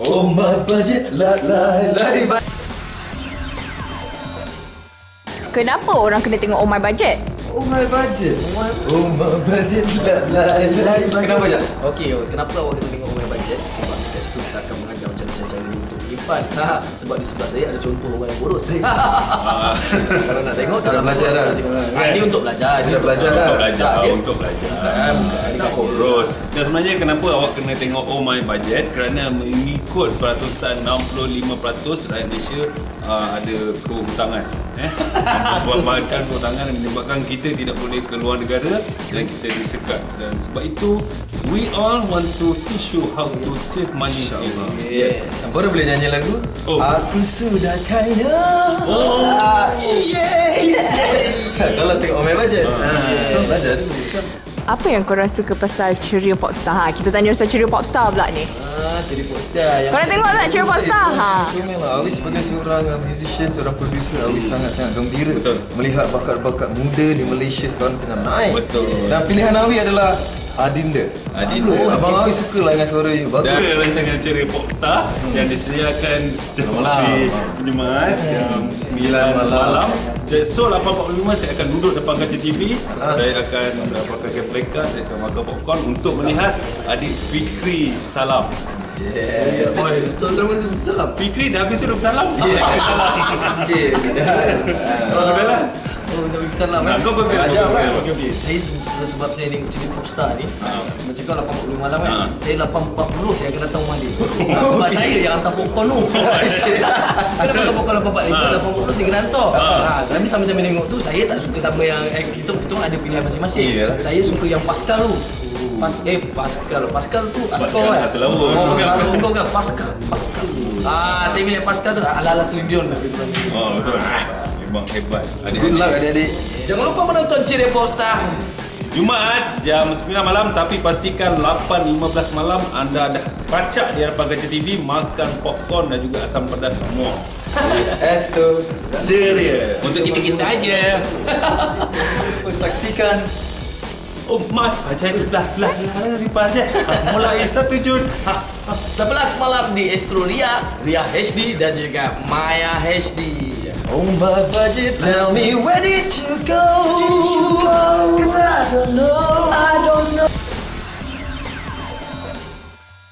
Oh my budget la la la Kenapa orang kena tengok Oh My Budget? Oh my budget Oh my budget la la la Kenapa je? Okey, kenapa awak kena tengok budget? Sebab kat situ kita akan mengajar macam mana cara untuk lipat. Ha, sebab di sebelah saya ada contoh orang yang boros. Kalau nak tengok, Dah belajar dah. Ha, ini untuk belajar. Ini Dah belajar. Untuk belajar, dia- untuk belajar. Tak boros. Dan sebenarnya kenapa awak kena tengok Oh My Budget kerana mengikut peratusan 65% rakyat Malaysia uh, ada kehutanan. Eh? Membuatkan kehutanan yang menyebabkan kita tidak boleh keluar negara dan kita disekat. Dan sebab itu, we all want to teach you how to save money. Yeah. Baru boleh nyanyi lagu Oh. Aku sudah kaya Oh, Kalau tengok Oh my budget Kau belajar dulu Apa yang korang suka pasal ceria popstar? Ha, kita tanya pasal ceria popstar pula ni. Ah, jadi poster yang Korang tengok tak ceria popstar? Ha. Itu memang Awi sebagai seorang uh, musician, seorang producer Awi sangat-sangat gembira Betul. Melihat bakat-bakat muda di Malaysia sekarang tengah naik Betul. Dan pilihan Awi adalah Adinda Adinda. oh, Abang Awi suka lah dengan suara you Bagus. Dan rancangan ceria popstar yang disediakan setiap hari Jumaat jam 9 malam. Jadi, So 8.45 saya akan duduk depan kaca TV Saya akan uh, pakai plekat Saya akan makan popcorn Untuk melihat adik Fikri Salam. Yeah. Oi, tuan-tuan masih betul lah. Fikri dah habis sudah bersalam? Okay Oh, sudah lah Oh, nak lah. Nah, kan? kau kau sekali Ajar lah. Okey, okey. Saya se- se- sebab saya tengok cerita popstar ni Ha. Macam kau 80 malam kan Ha. Saya 8.40 saya akan datang rumah dia Sebab saya yang hantar popcorn tu Kenapa hantar popcorn 8.40 Itu 8.40 saya kena hantar ha. Tapi sama-sama tengok tu Saya tak suka sama yang eh, Kita, ada pilihan masing-masing. Saya suka yang Pascal tu Pas, eh Pascal Pascal tu Askor Pascal kan. Oh Pascal Kau kan Pascal Pascal Ah, saya pilih Pascal tu ala-ala Celine Dion lah Oh betul Ah, Memang hebat Good luck adik-adik Jangan lupa menonton Ceria Popstar Jumaat jam 9 malam tapi pastikan 8.15 malam anda dah pacak di hadapan kaca TV makan popcorn dan juga asam pedas semua. S tu Serius. Untuk kita-kita aja. Saksikan Oh my, aja lah lah lah lah aja. Mulai 1 Jun. Ha, 11 malam di Astro Ria, Ria HD dan juga Maya HD. Oh, my budget, tell me where did you go? Where did you go?